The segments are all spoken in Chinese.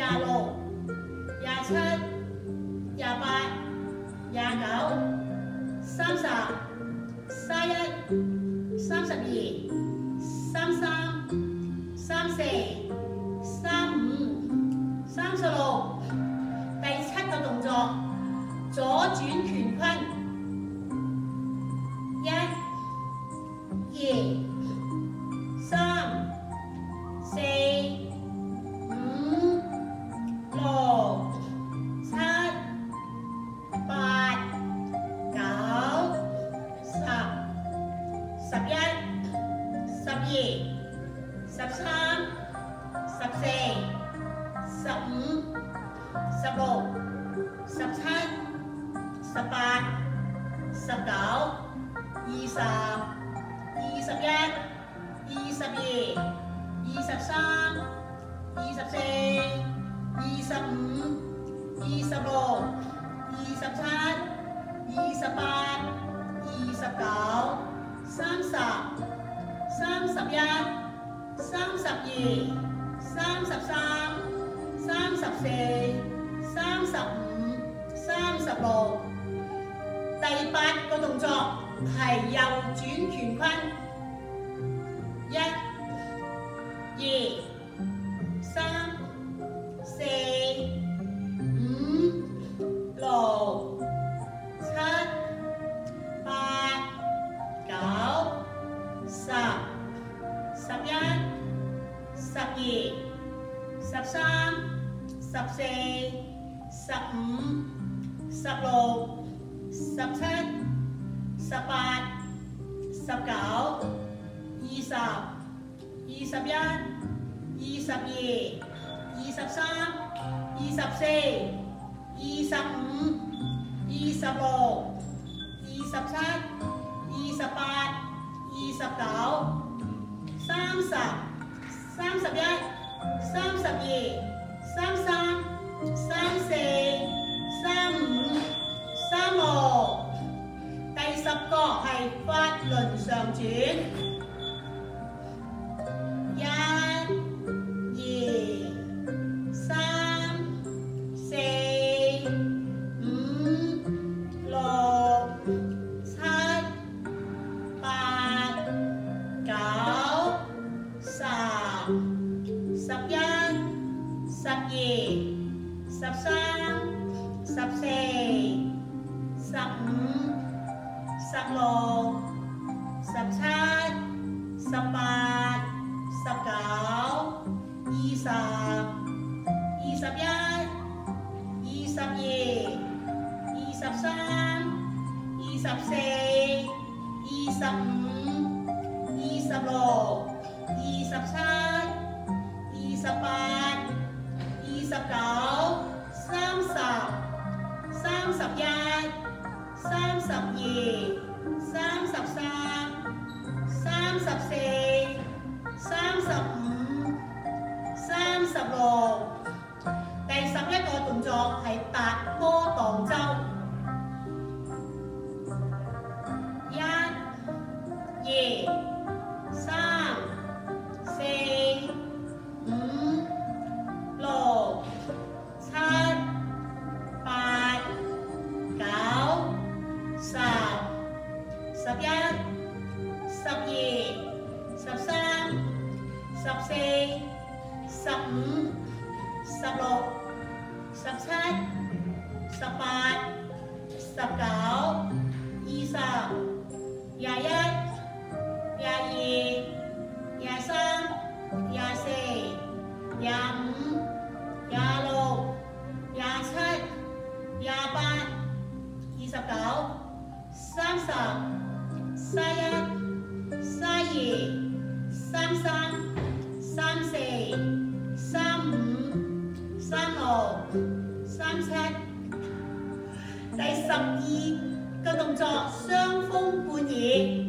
廿六廿七廿八廿九三十三一三十二三三三四三五三十六第七个动作，左转拳坤。三十一三十二三十三三十四三十五三十六第八个动作系右转乾坤。一十三十四十五十六十七十八十九二十二十一二十二二十三二十四二十五二十六二十七二十八二十九三十三十一三十二、三三、三四、三五、三六。第十个系法轮上转。十八十九二十二十一二十二二十三二十四二十五二十六二十七二十八二十九三十三十一三十二那个 បាទសកា 十二个动作，双峰半野。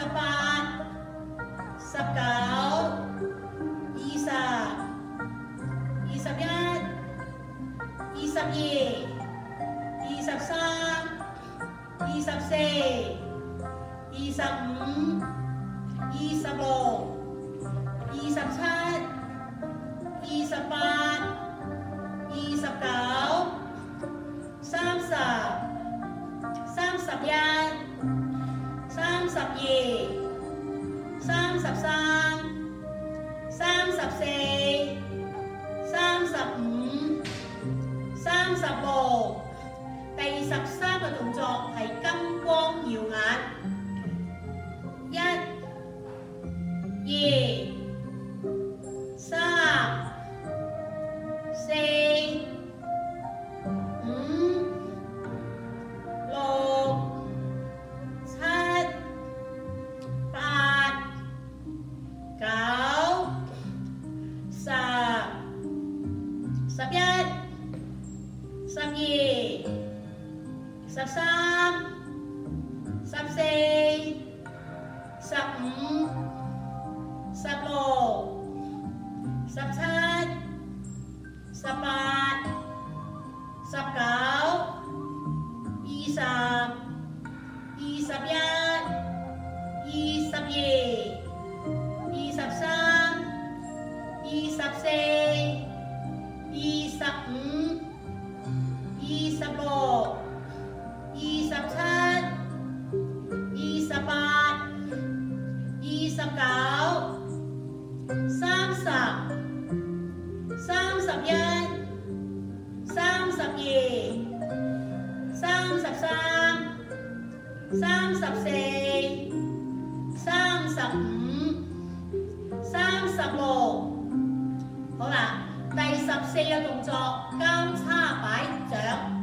sa paa 四、三十五、三十六。第十三个动作係金二。十三、十四、十五、十六、十七、十八、十九、二十、二十一、二十二、二十三、二十四、二十五、十六。二十七、二十八、二十九、三十、三十一、三十二、三十三、三十四、三十五、三十六。好啦，第十四个动作交叉摆掌。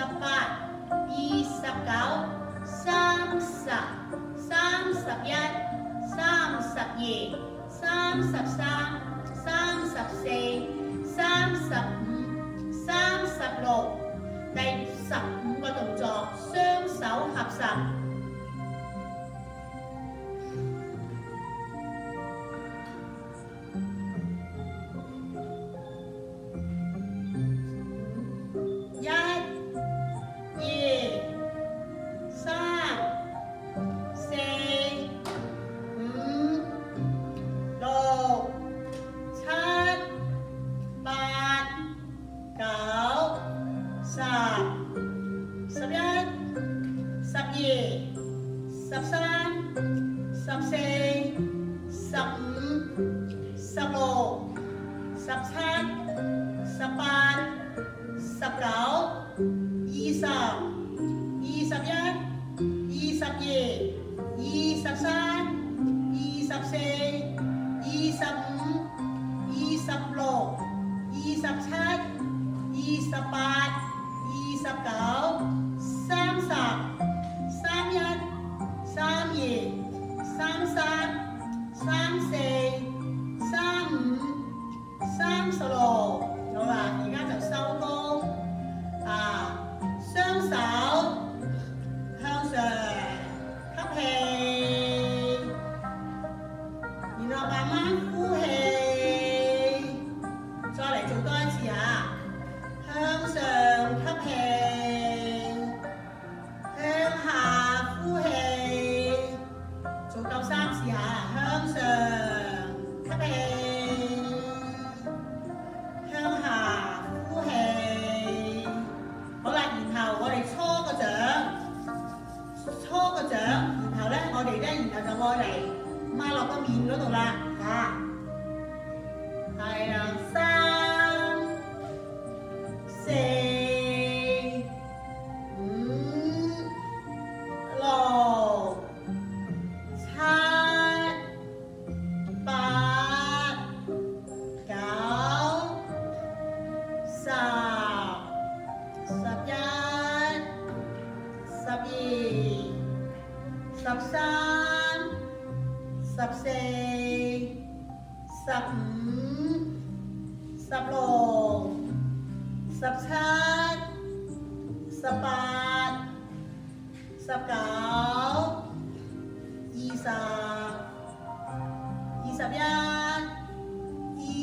十八、二十九、三十、三十一、三十二、三十三、三十四、三十五、三十六。第十五个动作，双手合十。 สับชัดอีสับปาดอีสั28 29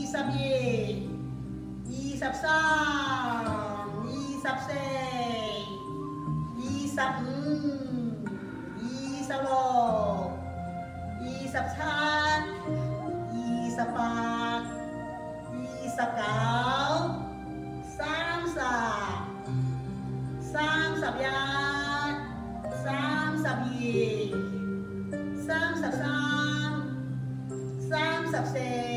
十二、二十三、二十四、二十五、二十六、二十七、二十八、二十九、三十、三十一、三十二、三十三、三十四